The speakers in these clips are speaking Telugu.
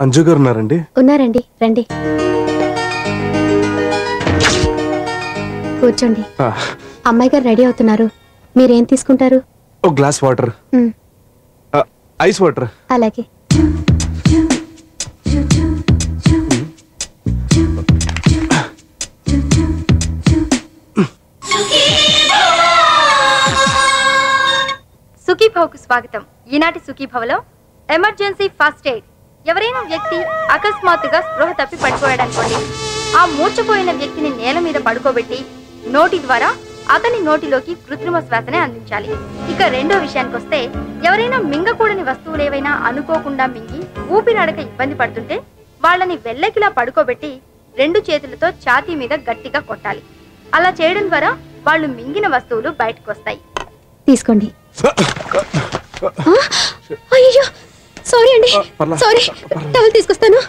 అంజు గారు ఉన్నారండి? ఉన్నారండి రండి. కూర్చోండి. ఆ, అమ్మాయి గారు రెడీ అవుతున్నారు. మీరేం తీసుకుంటారు? ఒక గ్లాస్ వాటర్. Ice water. అలాగే. సుఖీభవకు స్వాగతం. ఈనాటి సుఖీభవలో ఎమర్జెన్సీ ఫస్ట్ ఎయిడ్. ఎవరైనా వ్యక్తి అకస్మాత్తుగా స్పృహ తప్పి పడిపోయాడనుకోండి ఆ మూర్చపోయిన వ్యక్తిని నేల మీద పడుకోబెట్టి నోటి ద్వారా అతని నోటిలోకి కృత్రిమ శ్వాసనే అందించాలి. ఇక రెండో విషయానికి వస్తే ఎవరైనా మింగకూడని వస్తువులు ఏవైనా అనుకోకుండా మింగి ఊపిరాడక ఇబ్బంది పడుతుంటే వాళ్ళని వెల్లకిలా పడుకోబెట్టి రెండు చేతులతో ఛాతీ మీద గట్టిగా కొట్టాలి. అలా చేయడం ద్వారా వాళ్ళు మింగిన వస్తువులు బయటకు వస్తాయి తీసుకోండి అయ్యో సారీ అండి. సారీ. టవల్ తీసుకొస్తాను.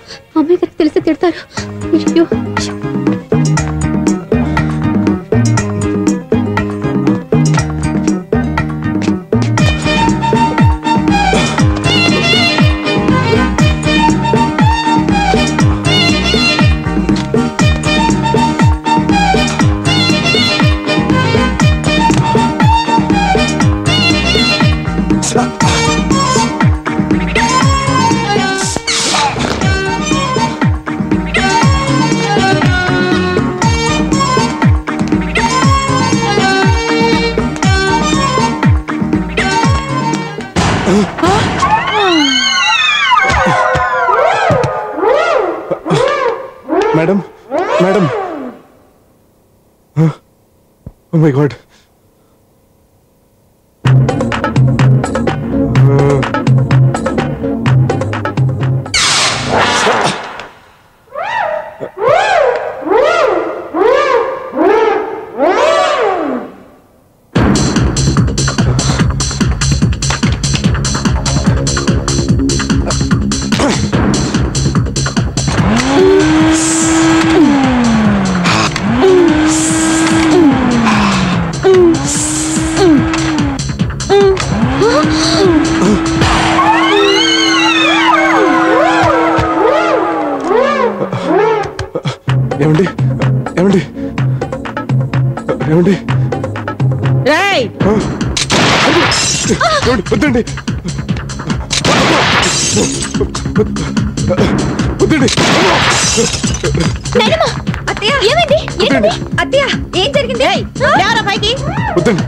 Madam? Madam? Huh? Oh my god. ఏమండి? ఏమండి? ఏమండి? వద్దండి. వద్దండి. ఏమైంది? అత్తయ్య ఏం జరిగింది? పైకి? వద్దండి.